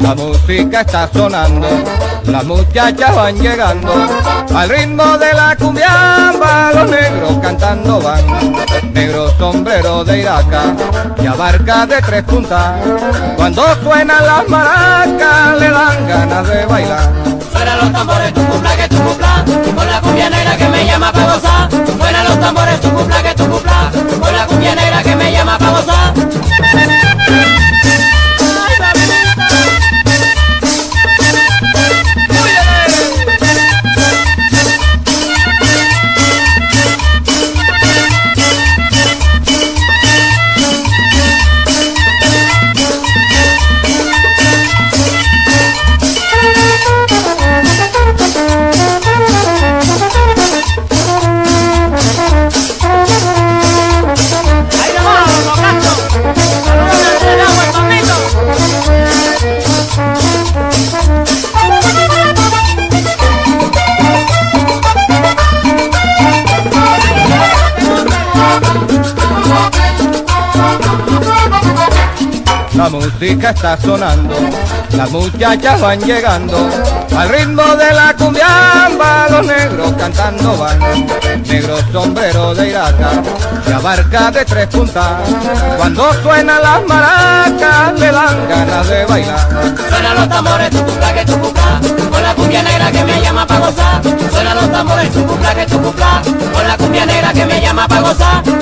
La música está sonando, las muchachas van llegando, al ritmo de la cumbiamba los negros cantando van. Negro sombrero de iraca y abarca de tres puntas, cuando suenan las maracas le dan ganas de bailar. Suenan los tambores, tu cupla que tu cupla, con la cumbia negra que me llama pa' gozar. Suenan los tambores, tu cupla que tu cupla, con la cumbia negra que me llama pa' gozar. La música está sonando, las muchachas van llegando, al ritmo de la cumbiamba los negros cantando van. Negro sombrero de iraca, que abarca de tres puntas, cuando suenan las maracas le dan ganas de bailar. Suenan los tambores, tu cupla que tu cupla, con la cumbia negra que me llama pa' gozar. Suenan los tambores, tu cupla que tu cupla, con la cumbia negra que me llama pa' gozar.